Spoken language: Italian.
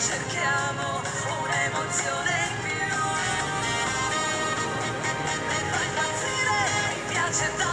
cerchiamo un'emozione in più. Mi fai impazzire, mi piace tanto.